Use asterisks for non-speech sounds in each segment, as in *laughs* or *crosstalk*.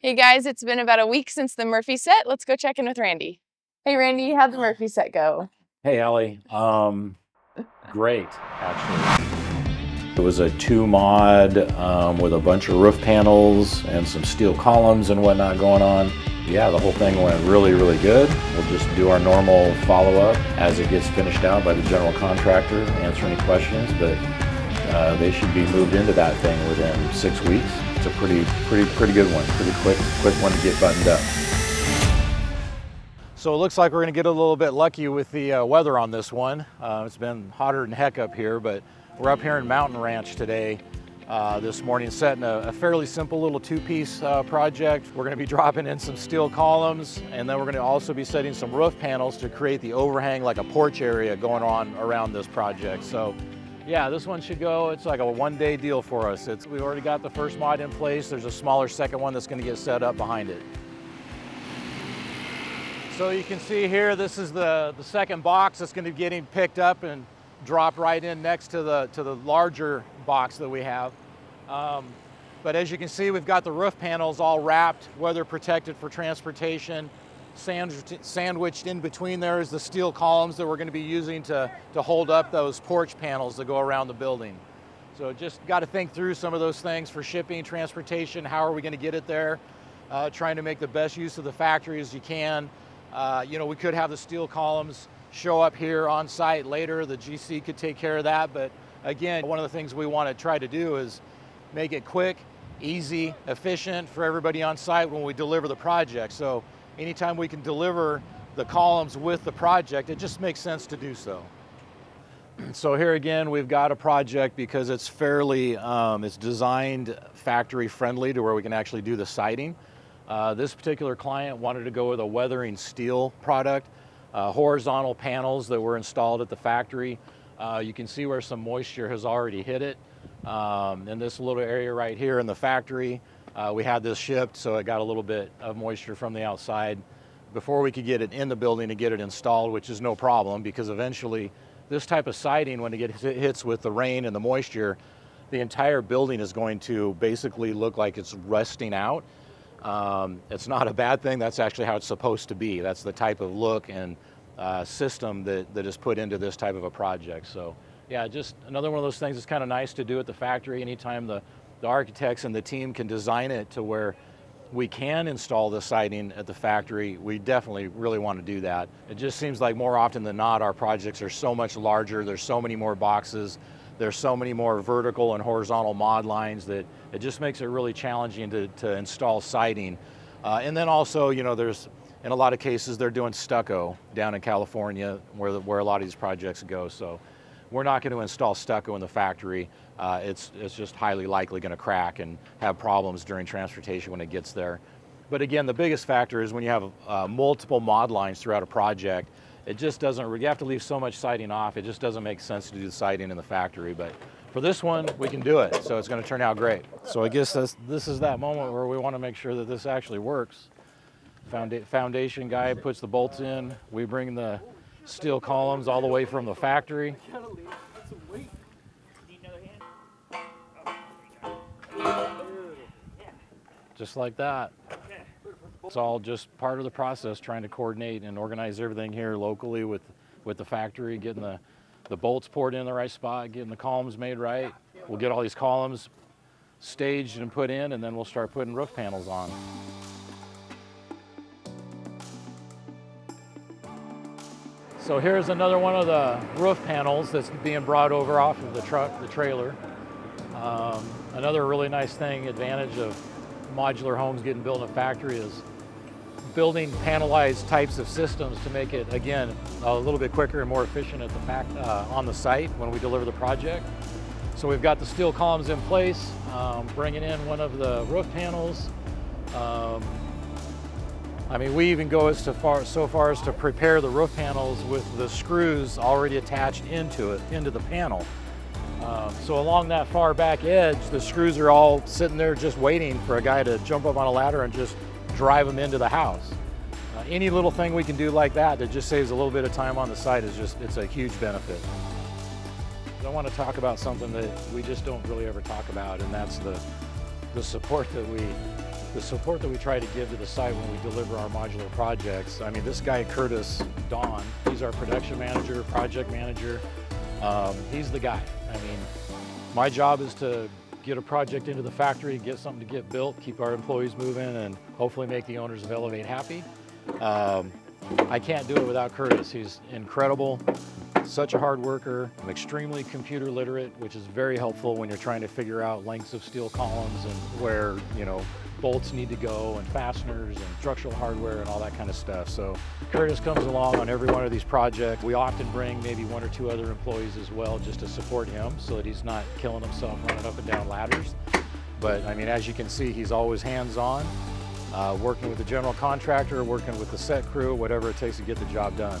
Hey guys, it's been about a week since the Murphy set. Let's go check in with Randy. Hey Randy, how'd the Murphy set go? Hey Ellie, um, great actually. It was a two mod um, with a bunch of roof panels and some steel columns and whatnot going on. Yeah, the whole thing went really, really good. We'll just do our normal follow-up as it gets finished out by the general contractor, answer any questions, but uh, they should be moved into that thing within six weeks. A pretty, pretty, pretty good one, pretty quick, quick one to get buttoned up. So it looks like we're going to get a little bit lucky with the uh, weather on this one. Uh, it's been hotter than heck up here, but we're up here in Mountain Ranch today uh, this morning setting a, a, fairly simple little two-piece uh, project. We're going to be *laughs* dropping in some steel columns and then we're going to also be setting some roof panels to create the overhang like a porch area going on around this project. So yeah, this one should go, it's like a one-day deal for us. It's, we've already got the first mod in place. There's a smaller second one that's going to get set up behind it. So you can see here, this is the, the second box that's going to be getting picked up and dropped right in next to the, to the larger box that we have. Um, but as you can see, we've got the roof panels all wrapped, weather protected for transportation. Sandwiched in between there is the steel columns that we're going to be using to, to hold up those porch panels that go around the building. So just got to think through some of those things for shipping, transportation, how are we going to get it there? Uh, trying to make the best use of the factory as you can. Uh, you know, we could have the steel columns show up here on site later. The GC could take care of that. But again, one of the things we want to try to do is make it quick, easy, efficient for everybody on site when we deliver the project. So anytime we can deliver the columns with the project, it just makes sense to do so. *clears throat* So here again, we've got a project because it's fairly, um, it's designed factory friendly to where we can actually do the siding. Uh, this particular client wanted to go with a weathering steel product uh, horizontal panels that were installed at the factory. Uh, you can see where some moisture has already hit it. Um, in this little area right here in the factory, uh, we had this shipped, so it got a little bit of moisture from the outside before we could get it in the building to get it installed, which is no problem because eventually this type of siding, when it gets hits with the rain and the moisture, the entire building is going to basically look like it's rusting out um, it's not a bad thing. That's actually how it's supposed to be. That's the type of look and uh, system that, that is put into this type of a project. So yeah, just another one of those things that's kind of nice to do at the factory. Anytime the, the architects and the team can design it to where we can install the siding at the factory, we definitely really want to do that. It just seems like more often than not, our projects are so much larger, there's so many more boxes, there's so many more vertical and horizontal mod lines that it just makes it really challenging to, to install siding. Uh, and then also, you know, there's, in a lot of cases, they're doing stucco down in California where, where a lot of these projects go. So we're not going to install stucco in the factory. Uh, it's, it's just highly likely going to crack and have problems during transportation when it gets there. But again, the biggest factor is when you have uh, multiple mod lines throughout a project, it just doesn't, you have to leave so much siding off, it just doesn't make sense to do the siding in the factory. But for this one, we can do it, so it's going to turn out great. So I guess this, this is that moment where we want to make sure that this actually works. Founda foundation guy puts the bolts in, we bring the steel columns all the way from the factory. Just like that. It's all just part of the process, trying to coordinate and organize everything here locally with, with the factory, getting the, the bolts poured in the right spot, getting the columns made right. We'll get all these columns staged and put in, and then we'll start putting roof panels on. So here's another one of the roof panels that's being brought over off of the truck, the trailer. Um, another really nice thing, advantage of modular homes getting built in a factory is building panelized types of systems to make it, again, a little bit quicker and more efficient at the fact, uh, on the site when we deliver the project. So we've got the steel columns in place, um, bringing in one of the roof panels. Um, I mean, we even go as to far, so far as to prepare the roof panels with the screws already attached into it, into the panel. Um, so along that far back edge, the screws are all sitting there just waiting for a guy to jump up on a ladder and just drive them into the house. Uh, any little thing we can do like that that just saves a little bit of time on the site is just, it's a huge benefit. I want to talk about something that we just don't really ever talk about, and that's the, the support that we the support that we try to give to the site when we deliver our modular projects. I mean, this guy, Curtis Don, he's our production manager, project manager. Um, he's the guy. I mean, my job is to get a project into the factory, get something to get built, keep our employees moving, and hopefully make the owners of Elevate happy. Um, I can't do it without Curtis. He's incredible, such a hard worker, I'm extremely computer literate, which is very helpful when you're trying to figure out lengths of steel columns and where, you know, bolts need to go and fasteners and structural hardware and all that kind of stuff. So Curtis comes along on every one of these projects. We often bring maybe one or two other employees as well just to support him so that he's not killing himself running up and down ladders. But I mean, as you can see, he's always hands-on, uh, working with the general contractor, working with the set crew, whatever it takes to get the job done.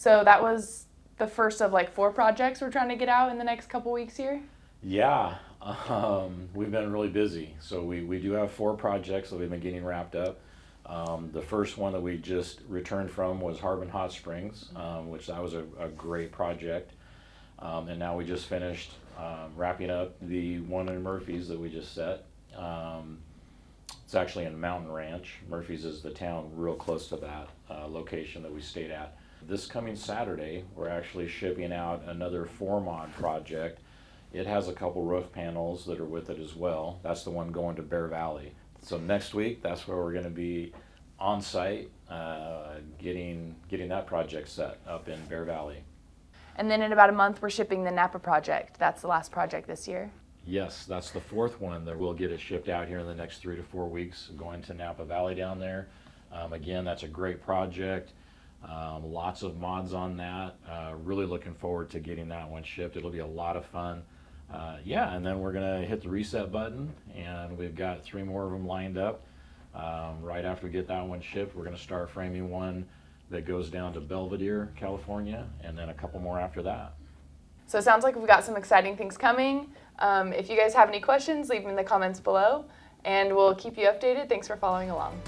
So that was the first of like four projects we're trying to get out in the next couple weeks here. Yeah, um, we've been really busy. So we, we do have four projects that we've been getting wrapped up. Um, the first one that we just returned from was Harbin Hot Springs, um, which that was a, a great project. Um, and now we just finished um, wrapping up the one in Murphy's that we just set. Um, it's actually in Mountain Ranch. Murphy's is the town real close to that uh, location that we stayed at. This coming Saturday, we're actually shipping out another four mod project. It has a couple roof panels that are with it as well. That's the one going to Bear Valley. So next week, that's where we're going to be on site, uh, getting getting that project set up in Bear Valley. And then in about a month, we're shipping the Napa project. That's the last project this year. Yes, that's the fourth one that we'll get it shipped out here in the next three to four weeks, going to Napa Valley down there. Um, again, that's a great project. Um, lots of mods on that. Uh, really looking forward to getting that one shipped. It'll be a lot of fun. Uh, yeah, and then we're gonna hit the reset button, and we've got three more of them lined up. Um, right after we get that one shipped, we're gonna start framing one that goes down to Belvedere, California, and then a couple more after that. So it sounds like we've got some exciting things coming. Um, if you guys have any questions, leave them in the comments below, and we'll keep you updated. Thanks for following along.